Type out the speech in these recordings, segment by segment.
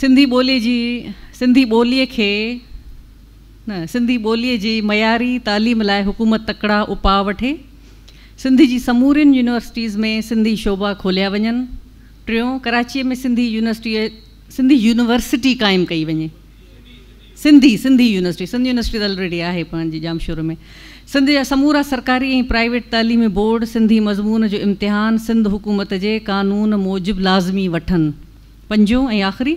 सिंधी ॿोलीअ जी, सिंधी ॿोलीअ खे। न, सिंधी ॿोलीअ जी, मयारी तालीम लाइ हुकूमत तकिड़ा उपाउ वठे। सिंध जी समूरियुनि यूनिवर्सिटीज़ में सिंधी शोभा खोलिया वञनि। टियों, कराचीअ में सिंधी यूनिवर्सिटी सिंधी यूनिवर्सिटी क़ाइमु कई वञे। Sindhi Sindhi university Sindhi university already आहे पंहिंजी जाम शुरू में। सिंध जा समूरा सरकारी प्राइवेट तालीमी बोर्ड सिंधी मज़मून जो इम्तिहान सिंध हुकूमत जे कानून मूजिबि लाज़मी वठनि। पंजो आख़िरी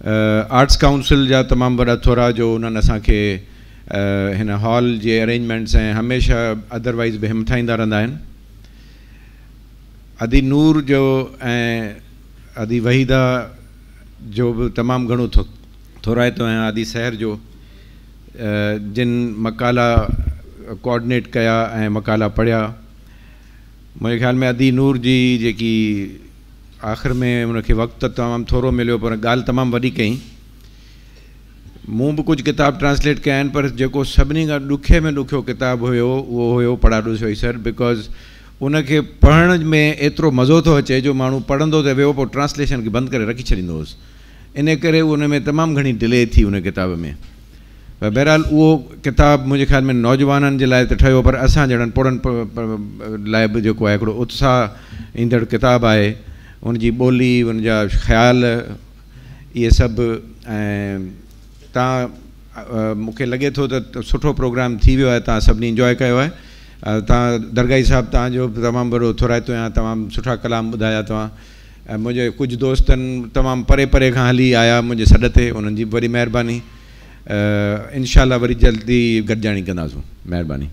आर्ट्स काउंसिल जा तमामु वॾा थोरा जो उन्हनि असांखे हॉल जे अरेंजमेंट्स ऐं हमेशह अदरवाइज़ बि हिमथाईंदा रहंदा आहिनि। अदी नूर जो ऐं अदी वहीदा जो बि तमामु घणो थो थोराइतो ऐं आदि शहर जो जिन मकाला कोऑर्डिनेट कया ऐं मकाला पढ़िया। मुंहिंजे ख़्याल में अदी नूर जी जेकी आख़िर में उनखे वक़्तु तमामु थोरो मिलियो, पर ॻाल्हि तमामु वॾी कई मूं बि कुझु किताब ट्रांसलेट कया आहिनि, पर जेको सभिनी खां ॾुखे में ॾुखियो किताबु हुयो, उहो हुयो पढ़ा ॾुसो ई सर बिकॉज़ उनखे पढ़ण में एतिरो मज़ो थो अचे, जो माण्हू पढ़ंदो त वियो, पोइ ट्रांसलेशन खे बंदि करे रखी छॾींदो हुउसि इन करे उन में तमामु घणी डिले थी उन किताब में। पर बहरहाल, उहो किताबु मुंहिंजे ख़्याल में नौजवाननि जे लाइ त ठहियो, पर असां जहिड़नि पढ़नि लाइ बि जेको आहे, हिकिड़ो उत्साह ईंदड़ किताबु आहे। उनजी ॿोली उनजा ख़्याल, इहे सभु ऐं थो त सुठो प्रोग्राम थी वियो आहे तव्हां इंजॉय कयो आहे। दरगाही साहिबु बि तमामु वॾो थोराइतो आहियाँ तमामु सुठा कलाम ॿुधाया तव्हां। ऐं मुंहिंजे कुझु दोस्तनि तमामु परे परे खां हली आया मुंहिंजे सॾ ते, उन्हनि जी वरी महिरबानी। इनशा वरी जल्दी गॾिजाणी कंदासूं, महिरबानी।